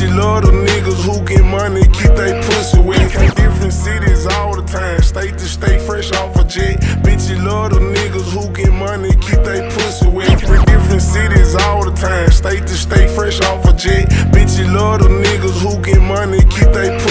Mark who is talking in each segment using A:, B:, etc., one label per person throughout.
A: Bitches love the niggas who get money, keep they pussy wet. Different cities all the time, state to state, fresh off a jet. Bitches love the niggas who get money, keep they pussy wet. Different cities all the time, state to state, fresh off a jet. Bitches love the niggas who get money, keep they pussy.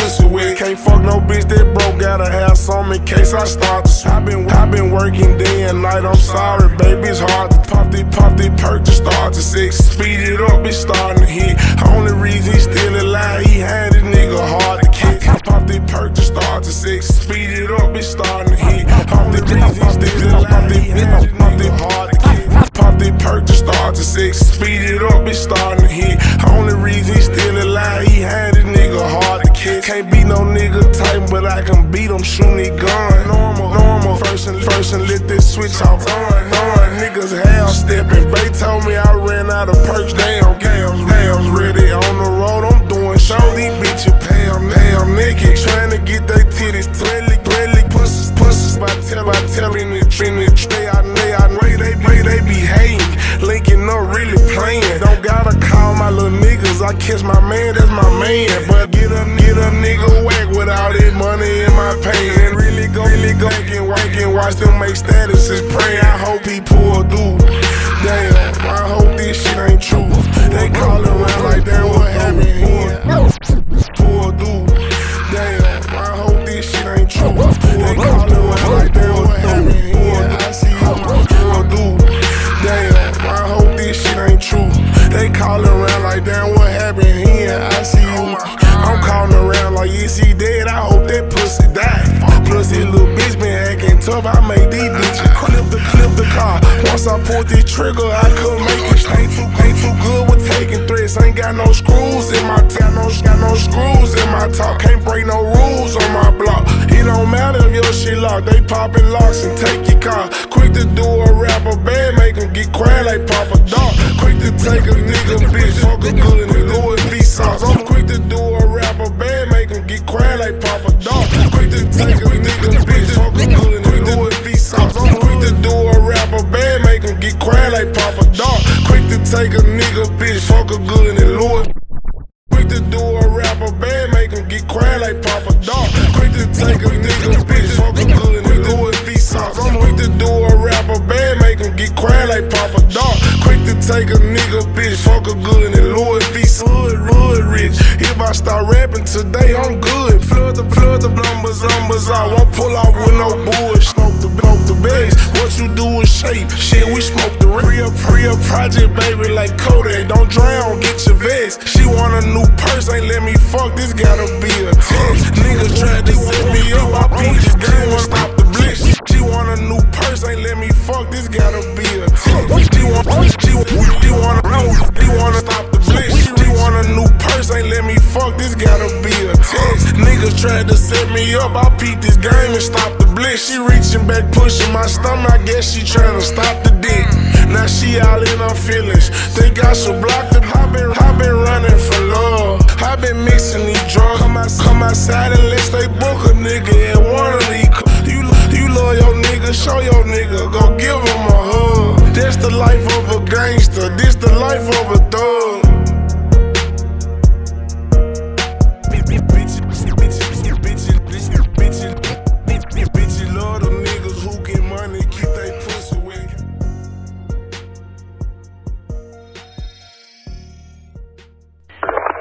A: Can't fuck no bitch that broke, gotta have some in case I start to swap. I been, I been working day and night, I'm sorry, baby, it's hard to pop the pop the perk to start to six. Speed it up, it's starting to hit. Only reason he still alive, he had this nigga hard to kick. Pop the perk to start to six. Speed it up, it's starting to hit. Only reason he still alive, he had this nigga hard to kick. Pop the perk to start to six. Speed it up, it's starting to hit. Only reason he still alive, he had this nigga hard to kick. Can't be no nigga type, but I can beat him, shooting his gun. Normal, normal. First and first and lit this switch off. Run, run. Niggas half stepping. They told me I ran out of perks. Damn, gams, rams ready on the road. I kiss my man, that's my man. But get a, get a nigga whack without his money in my pay. And really go, really go and watch them make statuses. Pray, I hope he pull through. Damn, tough. I made these bitches clip the clip the car. Once I pulled this trigger, I couldn't make it. Ain't too, ain't too good with taking threats. Ain't got no screws in my top. No, got no screws in my top. Can't break no rules on my block. It don't matter if your shit locked. They popping locks and take your car. Quick to do a rapper bad, make 'em get quiet like Papa Dog. Quick to take a nigga bitch, fuck a good and Louis V sauce. I'm quick to do a rapper bad, make 'em get quiet like Papa Dog. Quick to take a take a nigga bitch, fuck a good and Louis Quick to do a rapper bad, make him get quiet like Papa Dog. Quick to take a nigga bitch, fuck a good and Louis V sauce. I'm quick to do a rapper bad, make him get quiet like Papa Dog. Quick to take a nigga bitch, fuck a good and Louis V hood, hood rich. If I start rapping today, I'm good. Flood the flood the numbers, numbers out. Won't pull off with no bullshit. Smoke the bags. What you do is shape. Shit, we smoke the real, real project, baby, like Kodak. Don't drown, get your vest. She want a new purse, ain't let me fuck. This gotta be a test. Niggas tried to set me up. I beat this game, stop fuck, this gotta be a test. Niggas tried to set me up, I peeped this game and stopped the blitz. She reaching back, pushing my stomach, I guess she trying to stop the dick. Now she all in her feelings, think I should block them. I been, I been running for love, I been mixing these drugs. Come, outside come outside unless they book a nigga at one of these. You, you love your nigga, show your nigga, go give him a hug. That's the life of a gangster, this the life of a